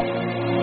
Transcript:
Música